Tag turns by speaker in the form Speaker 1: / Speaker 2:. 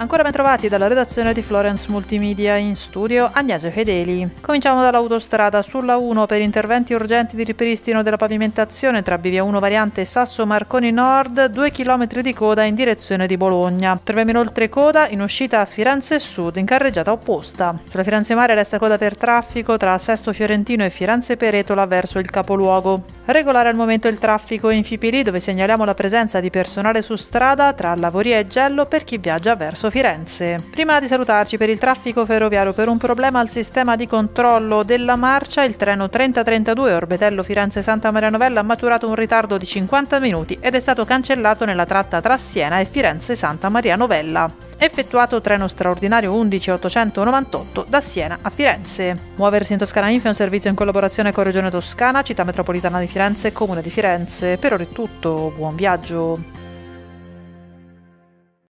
Speaker 1: Ancora ben trovati dalla redazione di Florence Multimedia in studio Agnese Fedeli. Cominciamo dall'autostrada sulla 1 per interventi urgenti di ripristino della pavimentazione tra Bivia 1 variante Sasso Marconi Nord, 2 km di coda in direzione di Bologna. Troviamo inoltre coda in uscita a Firenze Sud in carreggiata opposta. Sulla Firenze Mare resta coda per traffico tra Sesto Fiorentino e Firenze Peretola verso il capoluogo. Regolare al momento il traffico in Fipili dove segnaliamo la presenza di personale su strada tra Lavoria e Gello per chi viaggia verso Firenze. Prima di salutarci per il traffico ferroviario per un problema al sistema di controllo della marcia, il treno 3032 Orbetello Firenze Santa Maria Novella ha maturato un ritardo di 50 minuti ed è stato cancellato nella tratta tra Siena e Firenze Santa Maria Novella. Effettuato treno straordinario 11898 da Siena a Firenze. Muoversi in Toscana Inf è un servizio in collaborazione con Regione Toscana, Città Metropolitana di Firenze e Comune di Firenze. Per ora è tutto, buon viaggio!